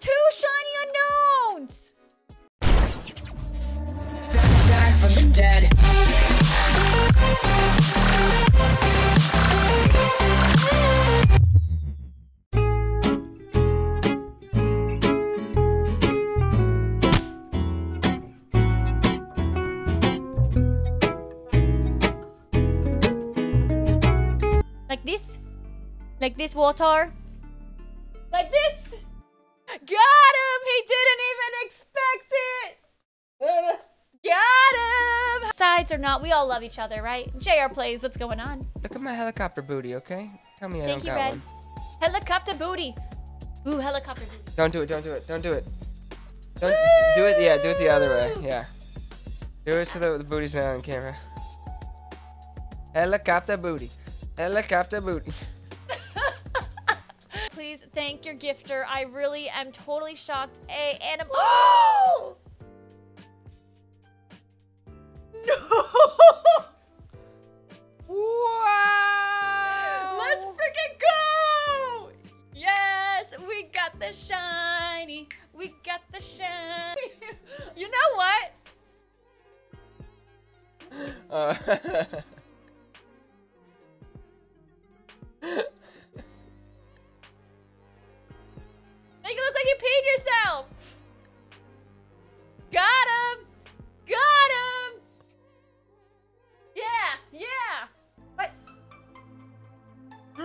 Two shiny Unowns. Like this? Like this water? Like this? Got him! He didn't even expect it! Got him! Sides or not, we all love each other, right? JR plays, what's going on? Look at my helicopter booty, okay? Tell me I Thank don't you, got Red. one. Helicopter booty. Ooh, helicopter booty. Don't do it, don't do it, don't do it. Don't do it, yeah, do it the other way, yeah. Do it so that the booty's not on camera. Helicopter booty. Helicopter booty. Please thank your gifter. I really am totally shocked. A animal. no! Wow! Let's freaking go! Yes, we got the shiny. We got the shiny. you know what? Uh,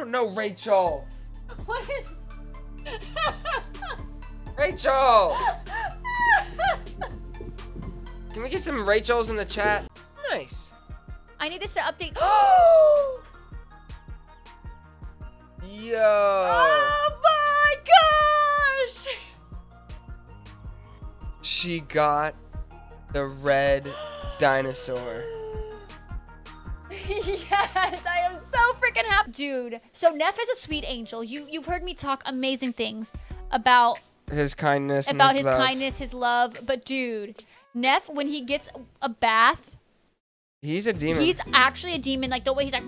don't know, Rachel. What is? Rachel! Can we get some Rachels in the chat? Nice. I need this to update. Yo. Oh my gosh! She got the red dinosaur. yes, I am so freaking dude. So Neff is a sweet angel. You you've heard me talk amazing things about His kindness and about his, his love. kindness, his love. But dude, Neff, when he gets a bath, He's a demon. he's actually a demon. Like the way he's like.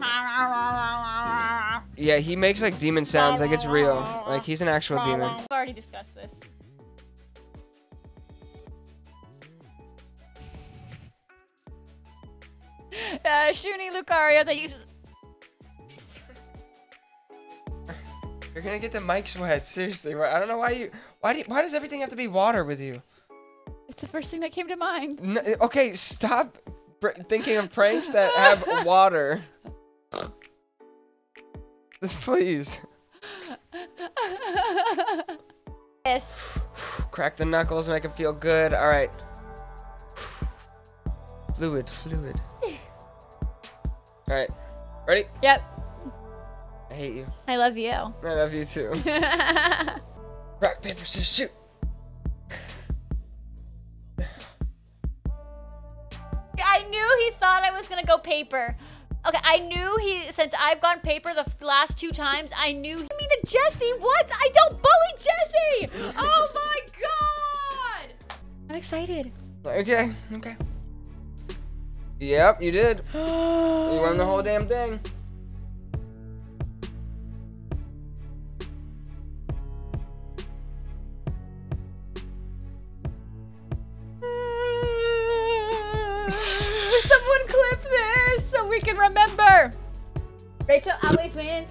yeah, he makes like demon sounds like it's real. Like he's an actual demon. We've already discussed this. Uh, Shuni Lucario, that you. You're gonna get the mics wet. Seriously, I don't know why you. Why do? You, why does everything have to be water with you? It's the first thing that came to mind. N- okay, stop thinking of pranks that have water. Please. yes. Crack the knuckles, make it feel good. All right. Fluid, fluid. All right. Ready? Yep. I hate you. I love you. I love you too. Rock, paper, scissors, shoot. I knew he thought I was gonna go paper. Okay, I knew he since I've gone paper the last two times. I knew. I mean, to Jesse, what? I don't bully Jesse. Oh my god! I'm excited. Okay, okay. Yep, you did. You won the whole damn thing. This can remember. Rachel always wins.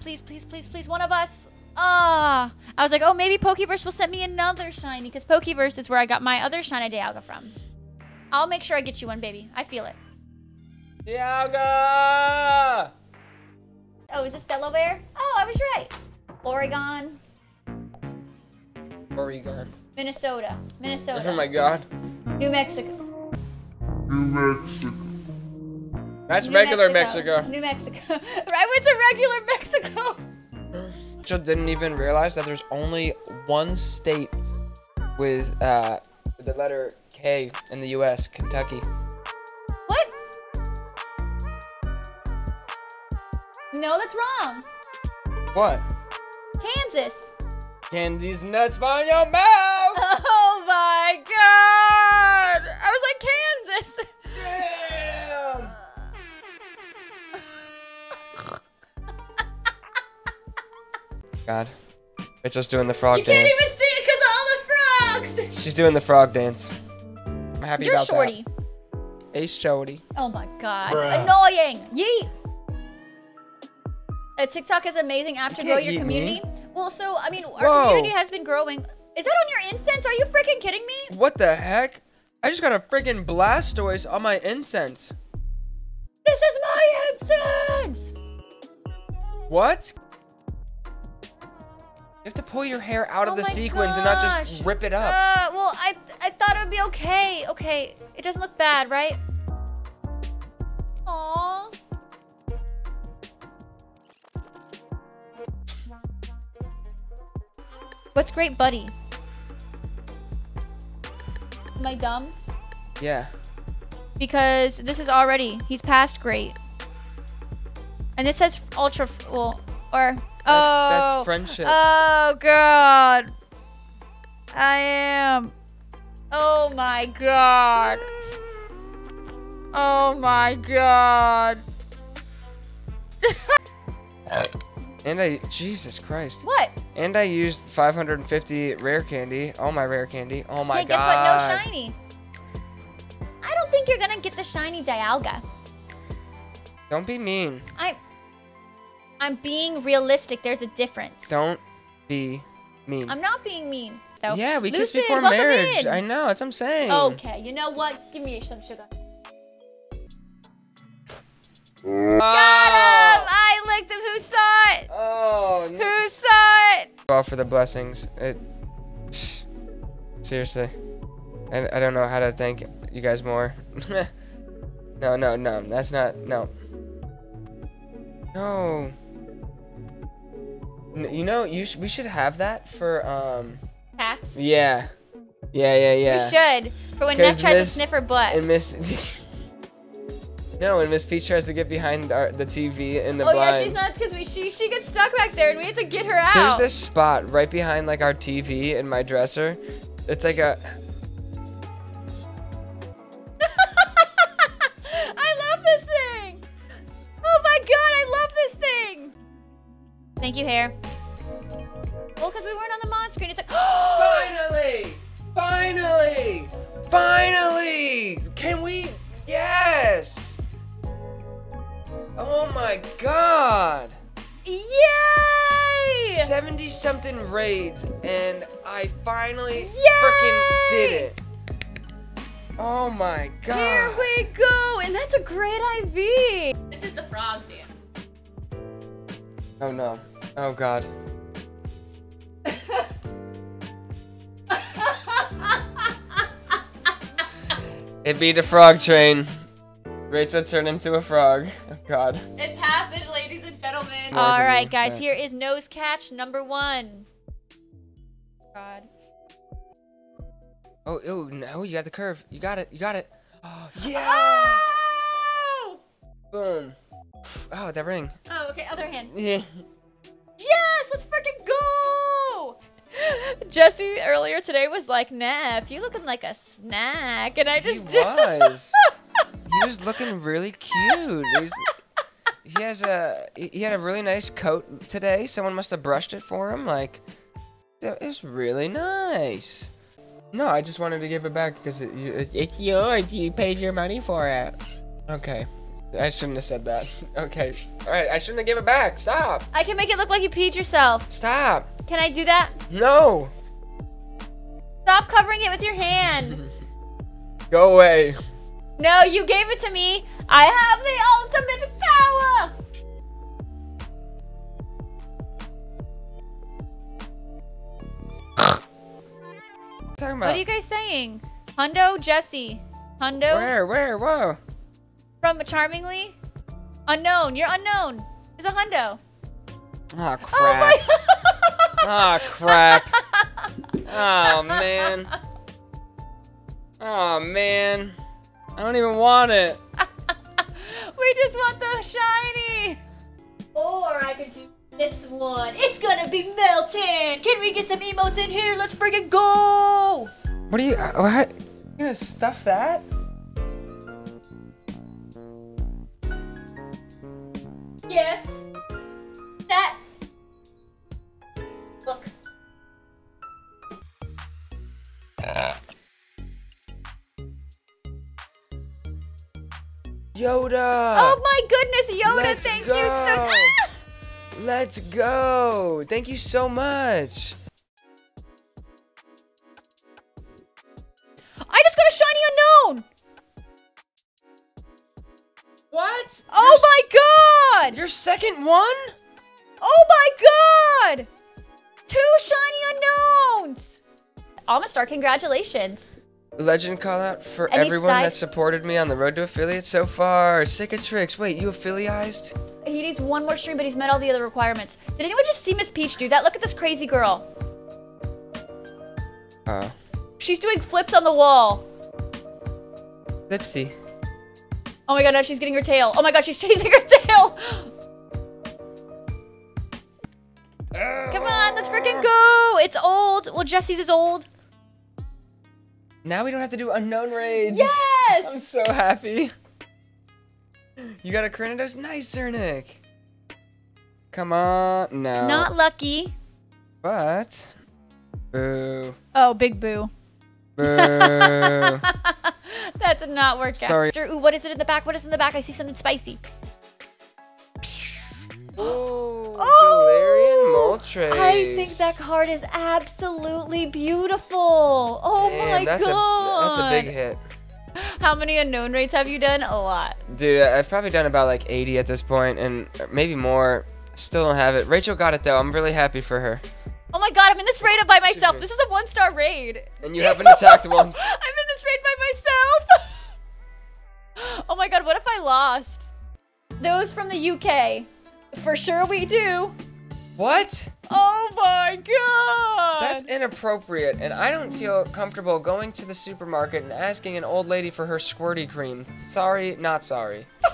Please, please, please, please, one of us. Ah, I was like, oh, maybe Pokeverse will send me another shiny because Pokeverse is where I got my other shiny Dialga from. I'll make sure I get you one, baby. I feel it. Dialga! Oh, is this Delaware? Oh, I was right. Oregon, Oregon. Minnesota, Minnesota, Oh my god. New Mexico. That's New regular Mexico. New Mexico. I went to regular Mexico. Rachel didn't even realize that there's only one state with uh, the letter K in the U.S. Kentucky. What? No, that's wrong. What? Kansas. Candy's nuts on your mouth. Oh my god! God. Rachel's doing the frog dance. You can't even see it because of all the frogs. She's doing the frog dance. I'm happy You're about shorty. that. A shorty. Oh my god. Bruh. Annoying. Yeet. Uh, TikTok is amazing app to You grow your community. me. Well, so I mean, our Whoa. community has been growing. Is that on your incense? Are you freaking kidding me? What the heck? I just got a freaking Blastoise on my incense. This is my incense! What? You have to pull your hair out of Oh the my sequins and not just rip it up. Uh, well, I I thought it would be okay. Okay, it doesn't look bad, right? Aww. What's great, buddy? Am I dumb? yeah. Because this is already he's past great. And this says ultra well or oh that's friendship. Oh god. I am. Oh my god. Oh my god. and I, Jesus Christ. What? And I used 550 rare candy. All my rare candy. Oh my God! hey, guess what? No shiny. I don't think you're gonna get the shiny Dialga. Don't be mean. I. I'm being realistic. There's a difference. Don't be mean. I'm not being mean. though. yeah, we kissed before marriage. in. I know, that's what I'm saying. Okay, you know what? Give me some sugar. Oh. Got him! Oh. I licked him. Who saw it? Oh, no. Who saw it? Well, for the blessings. It. Seriously. I, I don't know how to thank you guys more. no, no, no. That's not. No. No. You know, you sh- we should have that for um. Cats. Yeah. Yeah, yeah, yeah. We should. For when Ness tries Miss- to sniff her butt. And Miss. no, and Miss Peach tries to get behind our, the TV in the oh blinds. yeah, she's nuts because we she she gets stuck back there and we have to get her out. There's this spot right behind like our TV in my dresser. It's like a. I love this thing. Oh my god, I love this thing. Thank you, hair. On screen. It's like. Finally! Finally! Finally! Can we? Yes! Oh my god! Yay! 70 something raids and I finally Yay! freaking did it. Oh my god. Here we go, and that's a great IV. This is the frogs dance. Oh no. Oh god. It beat a frog train. Rachel turned into a frog. Oh god. It's happened, ladies and gentlemen. Alright, right, guys. Here is nose catch number one. God. Oh, oh no, you got the curve. You got it. You got it. Oh, yeah. Oh! Boom. Oh, that ring. Oh, okay. Other hand. Yeah. Yes, let's freaking go! Jesse earlier today was like, Neff, you looking like a snack. And I just did. was. he was looking really cute. He's, he has a he he had a really nice coat today. Someone must have brushed it for him. Like it was really nice. No, I just wanted to give it back because it, it, it's yours. You paid your money for it. Okay. I shouldn't have said that. Okay. All right. I shouldn't have given it back. Stop. I can make it look like you peed yourself. Stop. Can I do that? No. Stop covering it with your hand. Go away. no, you gave it to me. I have the ultimate power. about? What are you guys saying? Hundo, Jesse. Hundo Where? Where? Whoa. from Charmingly. Unknown. You're unknown. It's a hundo. Oh crap. Oh my. Oh crap. Oh man. Oh man. I don't even want it. we just want the shiny. Or I could do this one. It's gonna be melting. Can we get some emotes in here? Let's freaking go. What are you? Uh, what? You gonna stuff that? Yes. Yoda. oh my goodness, Yoda, let's thank go. you so ah! Let's go. Thank you so much. I just got a shiny Unown. What? Oh my god! Your second one? Oh my god! Two shiny Unowns! Almastar, congratulations. Legend call out for Any everyone side- that supported me on the road to affiliate so far. Sick of tricks. Wait, you affiliatized? He needs one more stream, but he's met all the other requirements. Did anyone just see Miss Peach do that? Look at this crazy girl. Oh. She's doing flips on the wall. Lipsy. Oh my god, now she's getting her tail. Oh my god, she's chasing her tail. Come on, let's freaking go. It's old. Well, Jesse's is old. Now we don't have to do Unown raids. Yes! I'm so happy. You got a Cranidos? Nice, Zernick. Come on. No. Not lucky. But. Boo. Oh, big boo. Boo. that did not work Sorry. out. Ooh, what is it in the back? What is in the back? I see something spicy. Moltres. I think that card is absolutely beautiful. Oh Damn, my that's god. A, that's a big hit. How many Unown rates have you done? A lot. Dude, I've probably done about like 80 at this point, and maybe more. Still don't have it. Rachel got it though. I'm really happy for her. Oh my god, I'm in this raid by myself. This is a one star raid. And you haven't attacked once. I'm in this raid by myself. oh my god, what if I lost? Those from the UK. For sure we do. What? Oh my god. That's inappropriate, and I don't feel comfortable going to the supermarket and asking an old lady for her squirty cream. Sorry, not sorry.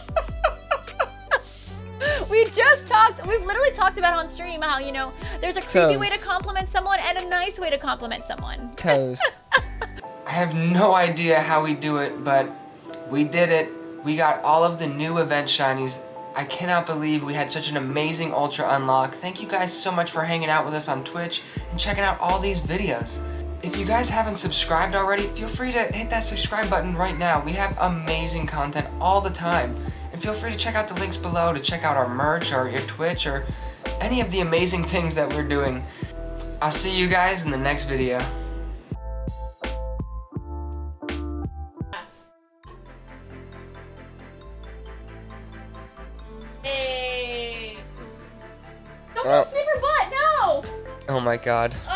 we just talked, we've literally talked about on stream how, you know, there's a creepy Toes. way to compliment someone and a nice way to compliment someone. Toes. I have no idea how we do it, but we did it. We got all of the new event shinies. I cannot believe we had such an amazing Ultra unlock. Thank you guys so much for hanging out with us on Twitch and checking out all these videos. If you guys haven't subscribed already, feel free to hit that subscribe button right now. We have amazing content all the time. And feel free to check out the links below to check out our merch or your Twitch or any of the amazing things that we're doing. I'll see you guys in the next video. My god.